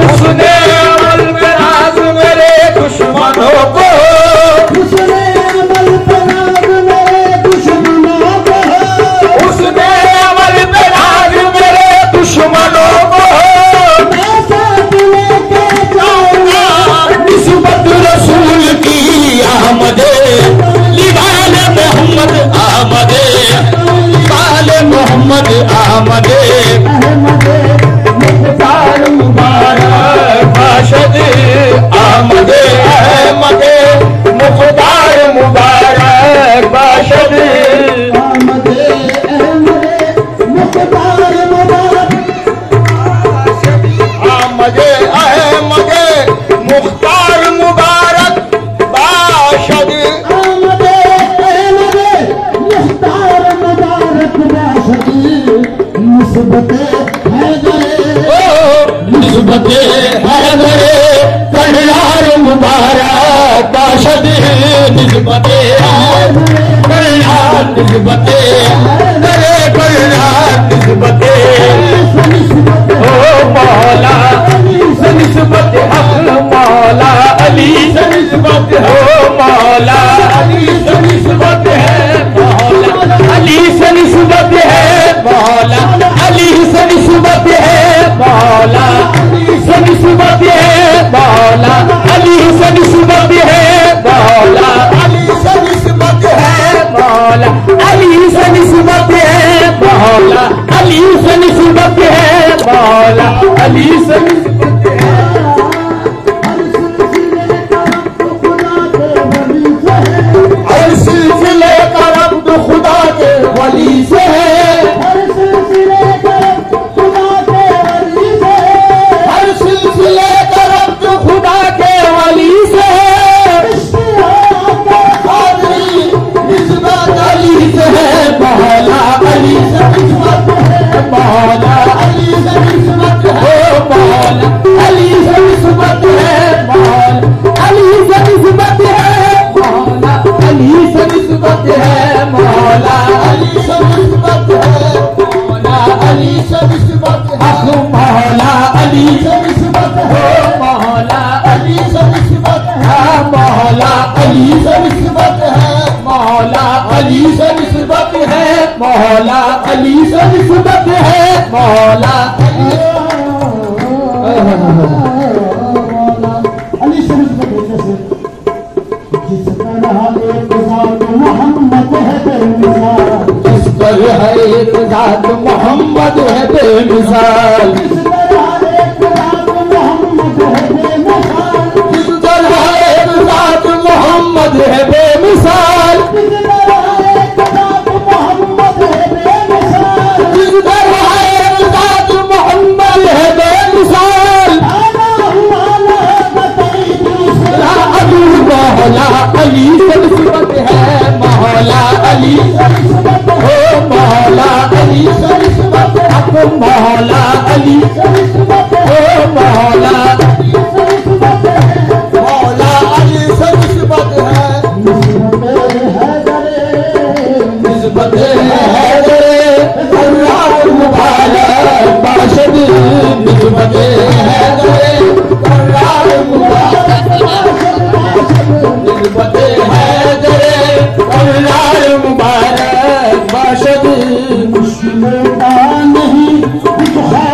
उसने अमल में मेरे दुश्मनों को। उसने अमल पे नाज मेरे दुश्मनों को। उसने अमल में मेरे दुश्मनों को। निस्बत रसूल की आमद लिबाल मोहम्मद आमद लिबाल मोहम्मद आमद मुख़्तार मुबारके मुख़्तार मुबारके मुते करियार मुबारके कर सुब है भा हैला अली अली نسبت سے نسبت مولا علی سے نسبت ہے، مولا علی سے نسبت ہے، مولا علی سے نسبت ہے، مولا علی سے نسبت ہے، مولا علی سے نسبت ہے۔ مولا علی मोहम्मद हेल मोहम्मद हसाल मोहम्मद हे मिसाल मोहला mall नहीं